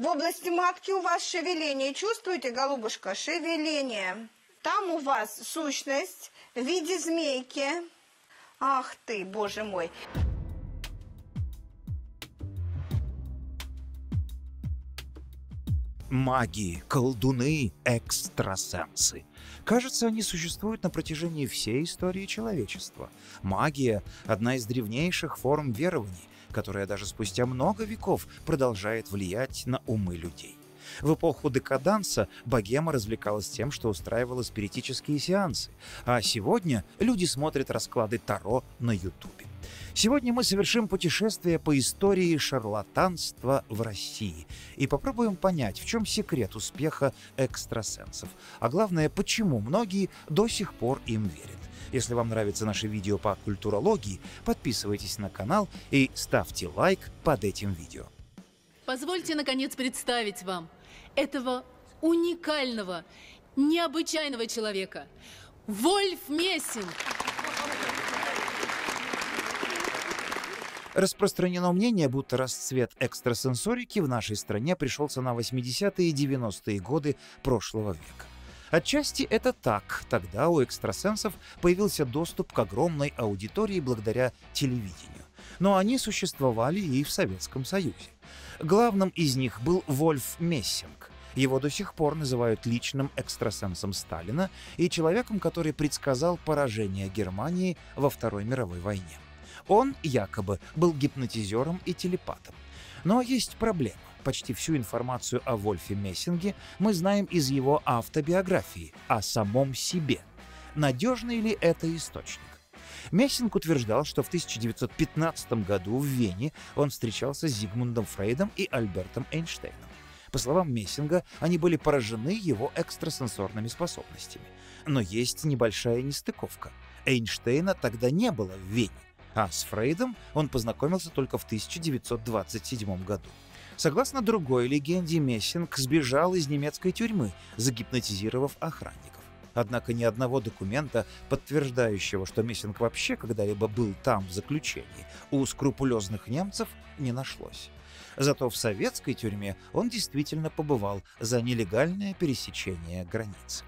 В области матки у вас шевеление. Чувствуете, голубушка? Шевеление. Там у вас сущность в виде змейки. Ах ты, боже мой. Маги, колдуны, экстрасенсы. Кажется, они существуют на протяжении всей истории человечества. Магия — одна из древнейших форм верований, которая даже спустя много веков продолжает влиять на умы людей. В эпоху декаданса богема развлекалась тем, что устраивала спиритические сеансы, а сегодня люди смотрят расклады Таро на Ютубе. Сегодня мы совершим путешествие по истории шарлатанства в России и попробуем понять, в чем секрет успеха экстрасенсов, а главное, почему многие до сих пор им верят. Если вам нравится наше видео по культурологии, подписывайтесь на канал и ставьте лайк под этим видео. Позвольте, наконец, представить вам этого уникального, необычайного человека. Вольф Мессинг. Распространено мнение, будто расцвет экстрасенсорики в нашей стране пришелся на 80-е и 90-е годы прошлого века. Отчасти это так. Тогда у экстрасенсов появился доступ к огромной аудитории благодаря телевидению. Но они существовали и в Советском Союзе. Главным из них был Вольф Мессинг. Его до сих пор называют личным экстрасенсом Сталина и человеком, который предсказал поражение Германии во Второй мировой войне. Он якобы был гипнотизером и телепатом. Но есть проблема. Почти всю информацию о Вольфе Мессинге мы знаем из его автобиографии, о самом себе. Надежный ли это источник? Мессинг утверждал, что в 1915 году в Вене он встречался с Зигмундом Фрейдом и Альбертом Эйнштейном. По словам Мессинга, они были поражены его экстрасенсорными способностями. Но есть небольшая нестыковка. Эйнштейна тогда не было в Вене. А с Фрейдом он познакомился только в 1927 году. Согласно другой легенде, Мессинг сбежал из немецкой тюрьмы, загипнотизировав охранников. Однако ни одного документа, подтверждающего, что Мессинг вообще когда-либо был там в заключении, у скрупулезных немцев не нашлось. Зато в советской тюрьме он действительно побывал за нелегальное пересечение границы.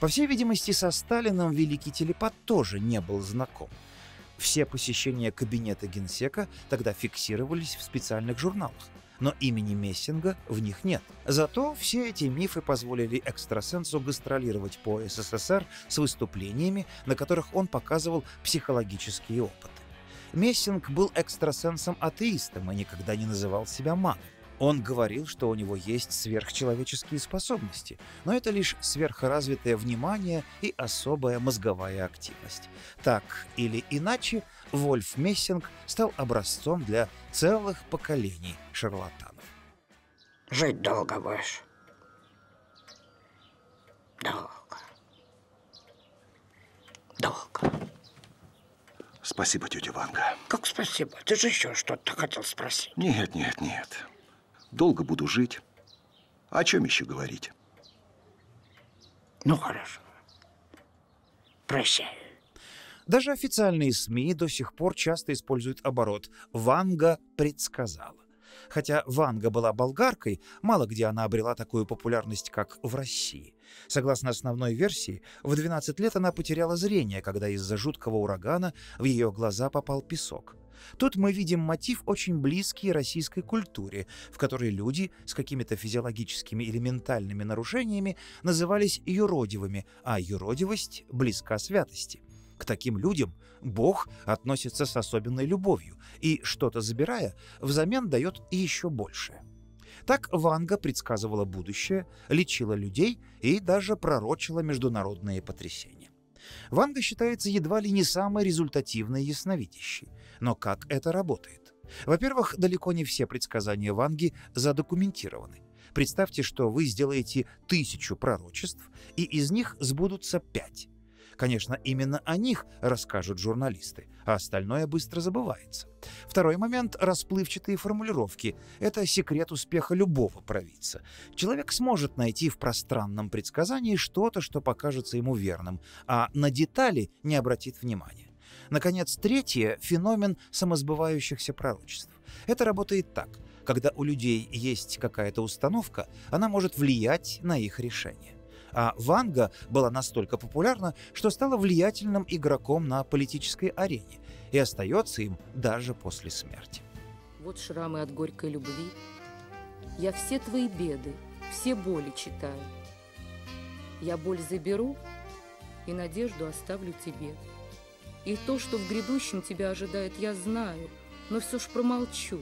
По всей видимости, со Сталином великий телепат тоже не был знаком. Все посещения кабинета генсека тогда фиксировались в специальных журналах, но имени Мессинга в них нет. Зато все эти мифы позволили экстрасенсу гастролировать по СССР с выступлениями, на которых он показывал психологические опыты. Мессинг был экстрасенсом-атеистом и никогда не называл себя магом. Он говорил, что у него есть сверхчеловеческие способности, но это лишь сверхразвитое внимание и особая мозговая активность. Так или иначе, Вольф Мессинг стал образцом для целых поколений шарлатанов. Жить долго будешь. Долго. Долго. Спасибо, тетя Ванга. Как спасибо? Ты же еще что-то хотел спросить. Нет, нет, нет. Долго буду жить. О чем еще говорить? Ну, хорошо. Прощаю. Даже официальные СМИ до сих пор часто используют оборот «Ванга предсказала». Хотя Ванга была болгаркой, мало где она обрела такую популярность, как в России. Согласно основной версии, в 12 лет она потеряла зрение, когда из-за жуткого урагана в ее глаза попал песок. Тут мы видим мотив очень близкий российской культуре, в которой люди с какими-то физиологическими или ментальными нарушениями назывались юродивыми, а юродивость близка святости. К таким людям Бог относится с особенной любовью и, что-то забирая, взамен дает еще большее. Так Ванга предсказывала будущее, лечила людей и даже пророчила международные потрясения. Ванга считается едва ли не самой результативной ясновидящей. Но как это работает? Во-первых, далеко не все предсказания Ванги задокументированы. Представьте, что вы сделаете тысячу пророчеств, и из них сбудутся пять. Конечно, именно о них расскажут журналисты, а остальное быстро забывается. Второй момент — расплывчатые формулировки. Это секрет успеха любого провидца. Человек сможет найти в пространном предсказании что-то, что покажется ему верным, а на детали не обратит внимания. Наконец, третье — феномен самосбывающихся пророчеств. Это работает так. Когда у людей есть какая-то установка, она может влиять на их решение. А Ванга была настолько популярна, что стала влиятельным игроком на политической арене и остается им даже после смерти. Вот шрамы от горькой любви. Я все твои беды, все боли читаю. Я боль заберу и надежду оставлю тебе. И то, что в грядущем тебя ожидает, я знаю, но все ж промолчу.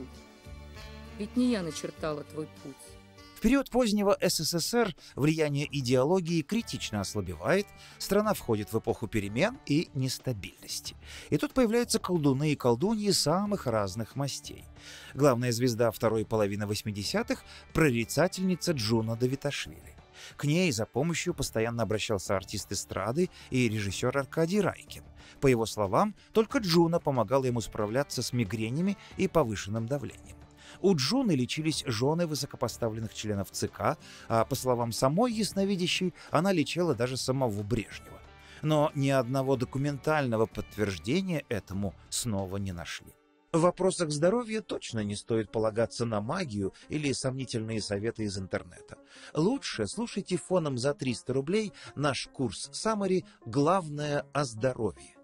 Ведь не я начертала твой путь. Период позднего СССР влияние идеологии критично ослабевает, страна входит в эпоху перемен и нестабильности. И тут появляются колдуны и колдуньи самых разных мастей. Главная звезда второй половины 80-х – прорицательница Джуна Давиташвили. К ней за помощью постоянно обращался артист эстрады и режиссер Аркадий Райкин. По его словам, только Джуна помогала ему справляться с мигренями и повышенным давлением. У Джуны лечились жены высокопоставленных членов ЦК, а по словам самой ясновидящей, она лечила даже самого Брежнева. Но ни одного документального подтверждения этому снова не нашли. В вопросах здоровья точно не стоит полагаться на магию или сомнительные советы из интернета. Лучше слушайте фоном за 300 рублей наш курс Самари «Главное о здоровье».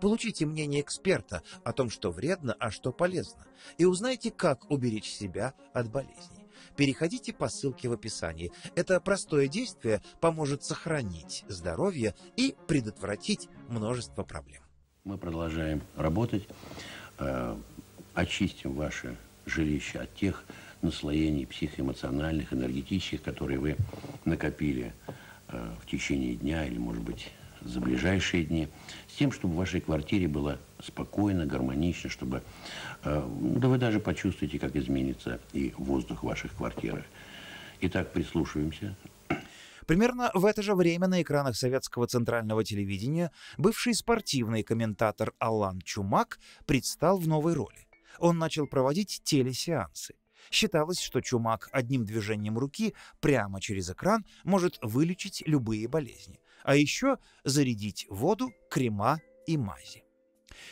Получите мнение эксперта о том, что вредно, а что полезно, и узнайте, как уберечь себя от болезней. Переходите по ссылке в описании. Это простое действие поможет сохранить здоровье и предотвратить множество проблем. Мы продолжаем работать, э, очистим ваше жилище от тех наслоений психоэмоциональных, энергетических, которые вы накопили э, в течение дня или, может быть, за ближайшие дни, с тем, чтобы в вашей квартире было спокойно, гармонично, чтобы, э, да вы даже почувствуете, как изменится и воздух ваших квартир. Итак, прислушиваемся. Примерно в это же время на экранах советского центрального телевидения бывший спортивный комментатор Алан Чумак предстал в новой роли. Он начал проводить телесеансы. Считалось, что Чумак одним движением руки прямо через экран может вылечить любые болезни а еще зарядить воду, крема и мази.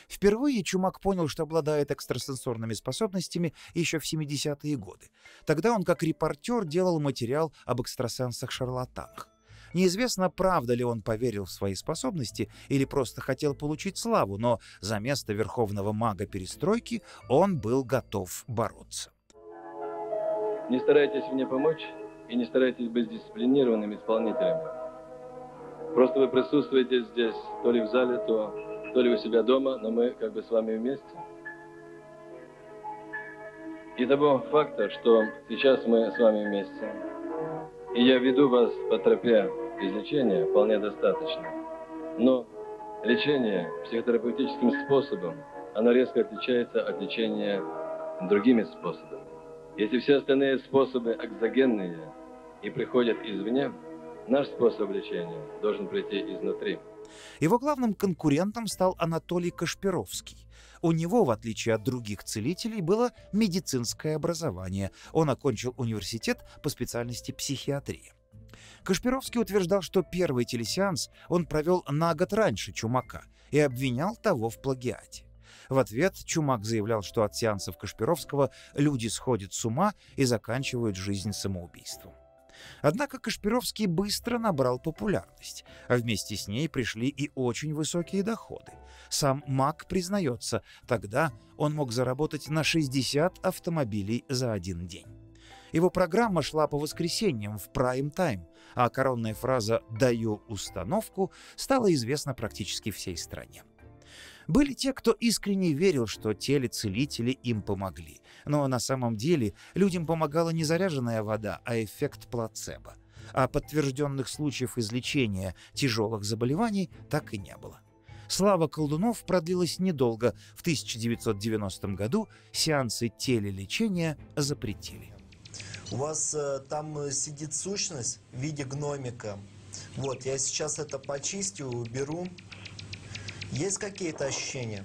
Впервые Чумак понял, что обладает экстрасенсорными способностями еще в 70-е годы. Тогда он как репортер делал материал об экстрасенсах-шарлатанах. Неизвестно, правда ли он поверил в свои способности или просто хотел получить славу, но за место верховного мага перестройки он был готов бороться. Не старайтесь мне помочь и не старайтесь быть дисциплинированным исполнителем. Просто вы присутствуете здесь, то ли в зале, то, то ли у себя дома, но мы как бы с вами вместе. И того факта, что сейчас мы с вами вместе, и я веду вас по тропе излечения, вполне достаточно. Но лечение психотерапевтическим способом, оно резко отличается от лечения другими способами. Если все остальные способы экзогенные и приходят извне, Наш способ лечения должен прийти изнутри. Его главным конкурентом стал Анатолий Кашпировский. У него, в отличие от других целителей, было медицинское образование. Он окончил университет по специальности психиатрия. Кашпировский утверждал, что первый телесеанс он провел на год раньше Чумака и обвинял того в плагиате. В ответ Чумак заявлял, что от сеансов Кашпировского люди сходят с ума и заканчивают жизнь самоубийством. Однако Кашпировский быстро набрал популярность, а вместе с ней пришли и очень высокие доходы. Сам Мак признается, тогда он мог заработать на 60 автомобилей за один день. Его программа шла по воскресеньям в прайм-тайм, а коронная фраза «даю установку» стала известна практически всей стране. Были те, кто искренне верил, что телецелители им помогли. Но на самом деле людям помогала не заряженная вода, а эффект плацебо. А подтвержденных случаев излечения тяжелых заболеваний так и не было. Слава колдунов продлилась недолго. В 1990 году сеансы телелечения запретили. У вас э, там э, сидит сущность в виде гномика. Вот, я сейчас это почистю, уберу. Есть какие-то ощущения?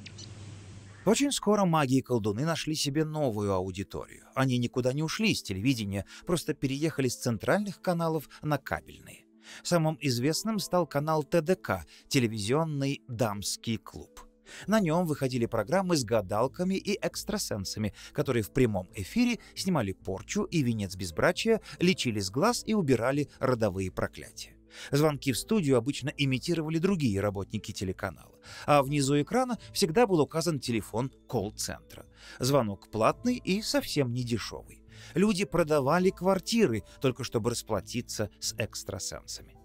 Очень скоро маги и колдуны нашли себе новую аудиторию. Они никуда не ушли с телевидения, просто переехали с центральных каналов на кабельные. Самым известным стал канал ТДК – телевизионный дамский клуб. На нем выходили программы с гадалками и экстрасенсами, которые в прямом эфире снимали порчу и венец безбрачия, лечили с глаз и убирали родовые проклятия. Звонки в студию обычно имитировали другие работники телеканала, а внизу экрана всегда был указан телефон колл-центра. Звонок платный и совсем не дешевый. Люди продавали квартиры, только чтобы расплатиться с экстрасенсами.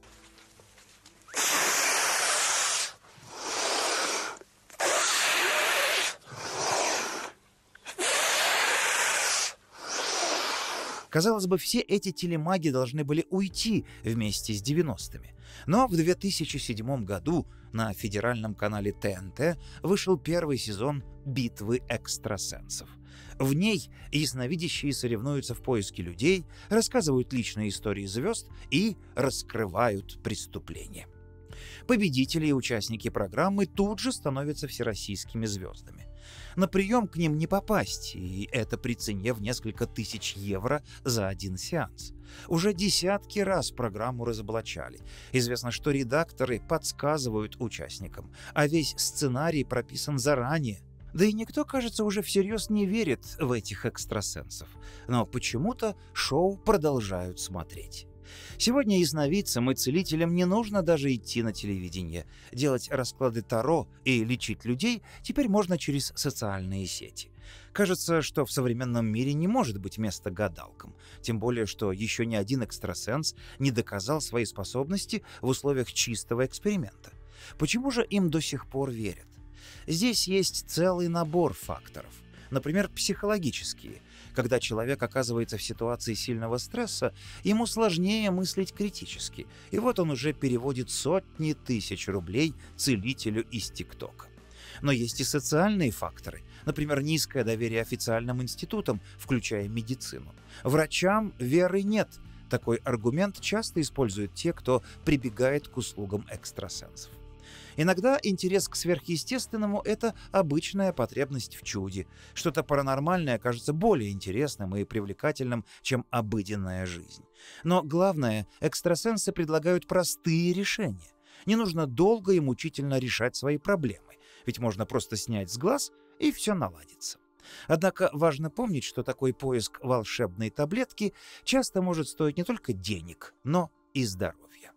Казалось бы, все эти телемаги должны были уйти вместе с 90-ми. Но в 2007 году на федеральном канале ТНТ вышел первый сезон «Битвы экстрасенсов». В ней ясновидящие соревнуются в поиске людей, рассказывают личные истории звезд и раскрывают преступления. Победители и участники программы тут же становятся всероссийскими звездами. На прием к ним не попасть, и это при цене в несколько тысяч евро за один сеанс. Уже десятки раз программу разоблачали. Известно, что редакторы подсказывают участникам, а весь сценарий прописан заранее. Да и никто, кажется, уже всерьез не верит в этих экстрасенсов. Но почему-то шоу продолжают смотреть. Сегодня ясновидцам и целителям не нужно даже идти на телевидение. Делать расклады Таро и лечить людей теперь можно через социальные сети. Кажется, что в современном мире не может быть места гадалкам, тем более, что еще ни один экстрасенс не доказал свои способности в условиях чистого эксперимента. Почему же им до сих пор верят? Здесь есть целый набор факторов. Например, психологические – когда человек оказывается в ситуации сильного стресса, ему сложнее мыслить критически, и вот он уже переводит сотни тысяч рублей целителю из ТикТока. Но есть и социальные факторы, например, низкое доверие официальным институтам, включая медицину. Врачам веры нет. Такой аргумент часто используют те, кто прибегает к услугам экстрасенсов. Иногда интерес к сверхъестественному — это обычная потребность в чуде. Что-то паранормальное кажется более интересным и привлекательным, чем обыденная жизнь. Но главное, экстрасенсы предлагают простые решения. Не нужно долго и мучительно решать свои проблемы, ведь можно просто снять с глаз, и все наладится. Однако важно помнить, что такой поиск волшебной таблетки часто может стоить не только денег, но и здоровья.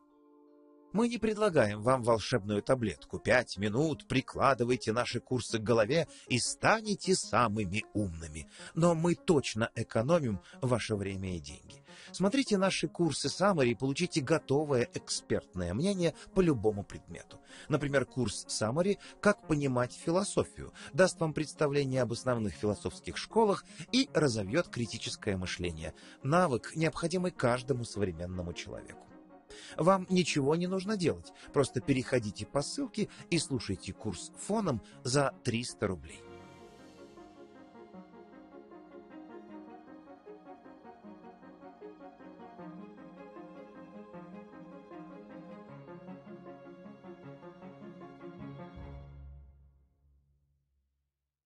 Мы не предлагаем вам волшебную таблетку. Пять минут прикладывайте наши курсы к голове и станете самыми умными. Но мы точно экономим ваше время и деньги. Смотрите наши курсы Summary и получите готовое экспертное мнение по любому предмету. Например, курс Summary «Как понимать философию» даст вам представление об основных философских школах и разовьет критическое мышление. Навык, необходимый каждому современному человеку. Вам ничего не нужно делать, просто переходите по ссылке и слушайте курс фоном за 300 рублей.